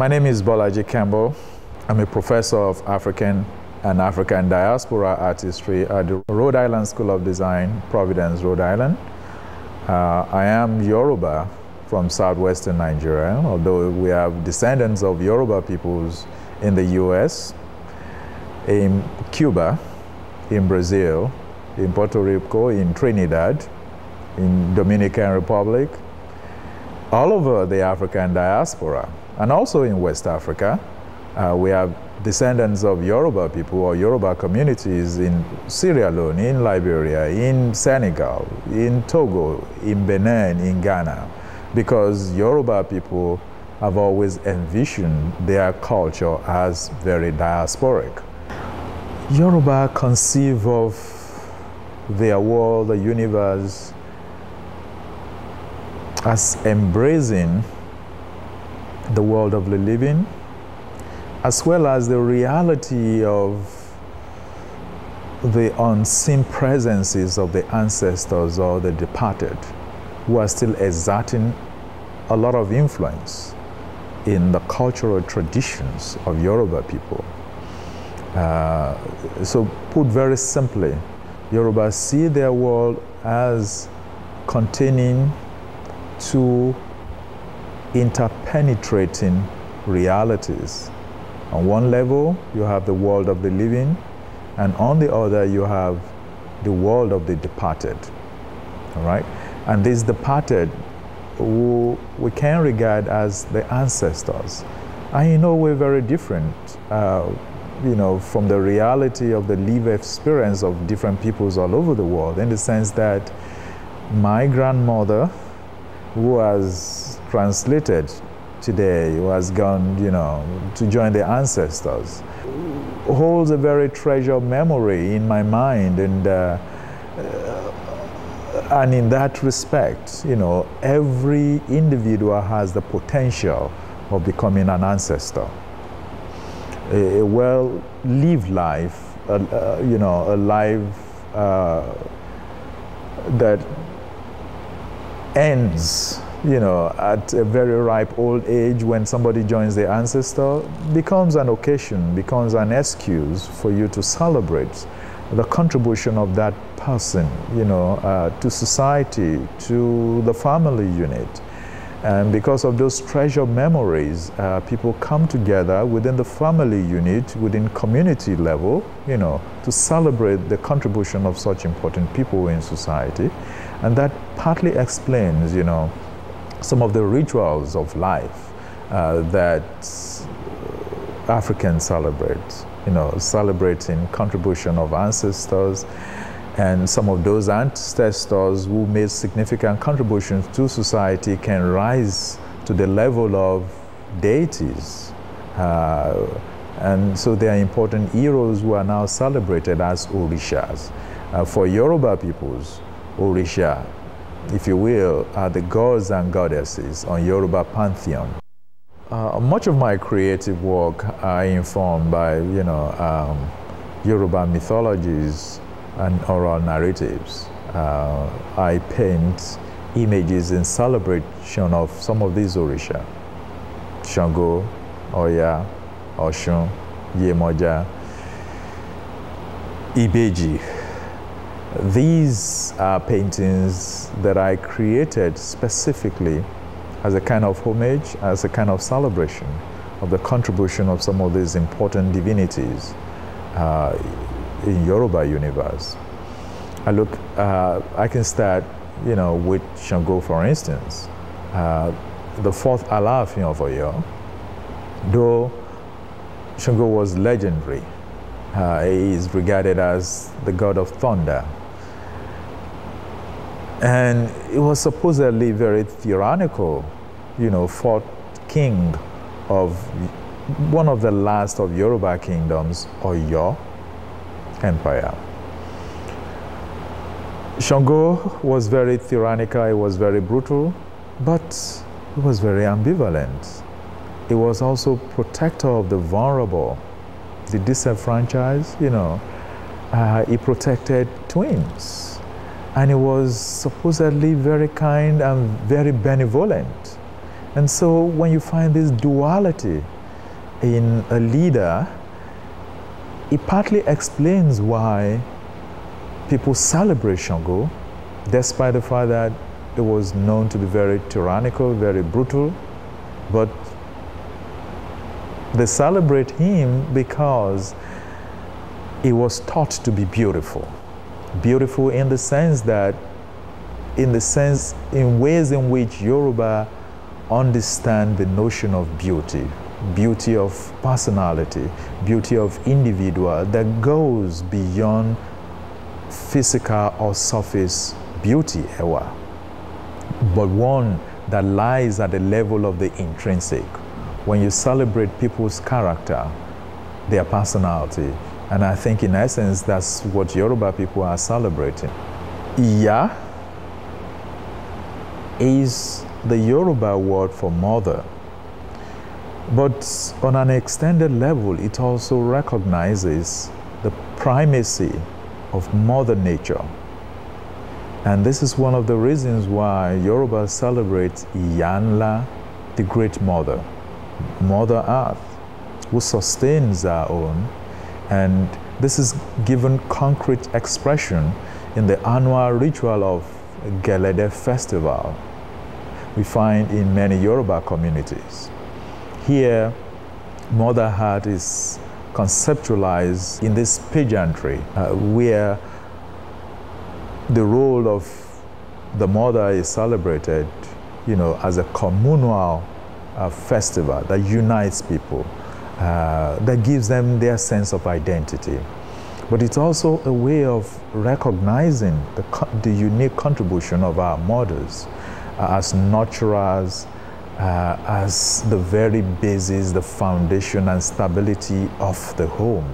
My name is Bolaji Campbell. I'm a professor of African and African diaspora art history at the Rhode Island School of Design, Providence, Rhode Island. Uh, I am Yoruba from southwestern Nigeria, although we have descendants of Yoruba peoples in the US, in Cuba, in Brazil, in Puerto Rico, in Trinidad, in Dominican Republic, all over the African diaspora, and also in West Africa. Uh, we have descendants of Yoruba people or Yoruba communities in Sierra Leone, in Liberia, in Senegal, in Togo, in Benin, in Ghana, because Yoruba people have always envisioned their culture as very diasporic. Yoruba conceive of their world, the universe, as embracing the world of the living, as well as the reality of the unseen presences of the ancestors or the departed who are still exerting a lot of influence in the cultural traditions of Yoruba people. Uh, so, put very simply, Yoruba see their world as containing two interpenetrating realities. On one level, you have the world of the living, and on the other, you have the world of the departed. All right? And these departed, who we can regard as the ancestors. And you know, we're very different, uh, you know, from the reality of the lived experience of different peoples all over the world, in the sense that my grandmother, who translated today, who has gone, you know, to join the ancestors, holds a very treasured memory in my mind. And, uh, and in that respect, you know, every individual has the potential of becoming an ancestor. A, a well-lived life, uh, you know, a life uh, that ends you know, at a very ripe old age when somebody joins the ancestor becomes an occasion, becomes an excuse for you to celebrate the contribution of that person, you know, uh, to society, to the family unit. And because of those treasure memories, uh, people come together within the family unit, within community level, you know, to celebrate the contribution of such important people in society. And that partly explains, you know, some of the rituals of life uh, that Africans celebrate, you know, celebrating contribution of ancestors and some of those ancestors who made significant contributions to society can rise to the level of deities. Uh, and so they are important heroes who are now celebrated as Orishas. Uh, for Yoruba peoples, Orisha if you will, are the gods and goddesses on Yoruba pantheon. Uh, much of my creative work are informed by, you know, um, Yoruba mythologies and oral narratives. Uh, I paint images in celebration of some of these Orisha. Shango, Oya, Oshun, Yemoja, Ibeji, these are paintings that I created specifically as a kind of homage, as a kind of celebration of the contribution of some of these important divinities uh, in Yoruba universe. I look, uh, I can start, you know, with Shango, for instance. Uh, the fourth Alaafin of Oyo, though Shango was legendary, uh, he is regarded as the god of thunder, and it was supposedly very tyrannical, you know, fourth king of one of the last of Yoruba kingdoms, Oyo Empire. Shango was very tyrannical, he was very brutal, but he was very ambivalent. He was also protector of the vulnerable, the disenfranchised, you know. Uh, he protected twins and he was supposedly very kind and very benevolent. And so when you find this duality in a leader, it partly explains why people celebrate Shango, despite the fact that it was known to be very tyrannical, very brutal, but they celebrate him because he was taught to be beautiful. Beautiful in the sense that, in the sense, in ways in which Yoruba understand the notion of beauty, beauty of personality, beauty of individual that goes beyond physical or surface beauty ever, but one that lies at the level of the intrinsic. When you celebrate people's character, their personality, and I think in essence that's what Yoruba people are celebrating. Iya is the Yoruba word for mother. But on an extended level, it also recognizes the primacy of Mother Nature. And this is one of the reasons why Yoruba celebrates Iyanla, the Great Mother, Mother Earth, who sustains our own. And this is given concrete expression in the annual ritual of Gelede Festival we find in many Yoruba communities. Here, motherhood is conceptualized in this pageantry uh, where the role of the mother is celebrated, you know, as a communal uh, festival that unites people, uh, that gives them their sense of identity. But it's also a way of recognizing the, the unique contribution of our mothers as nurturers, uh, as the very basis, the foundation and stability of the home.